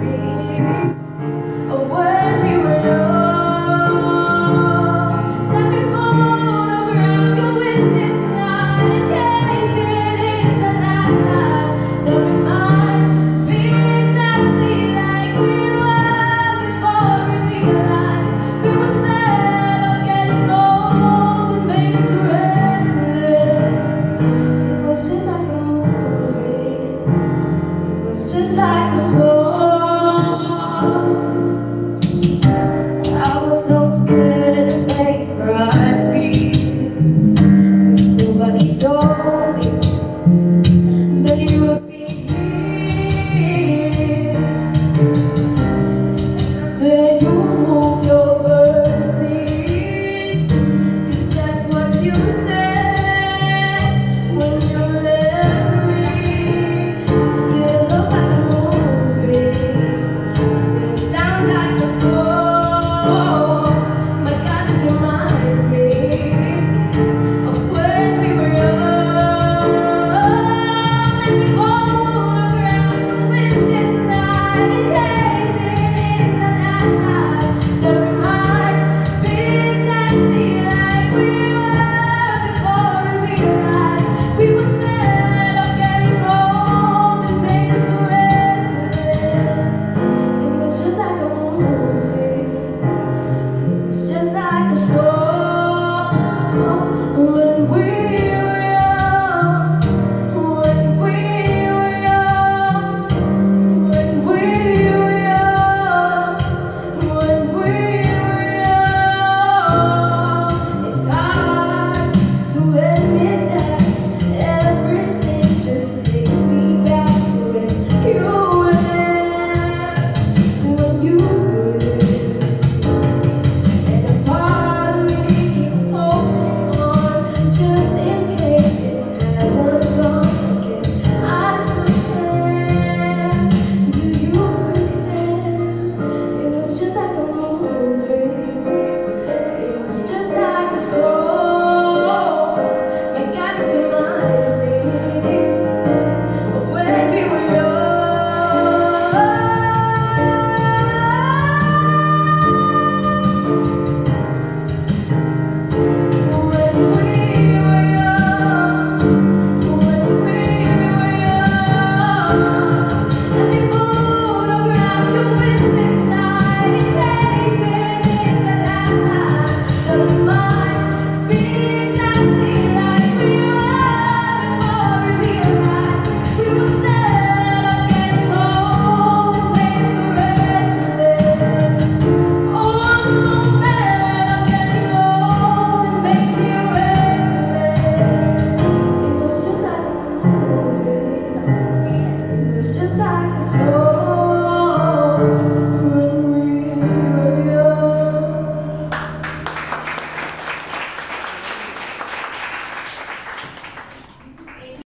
Thank you. you.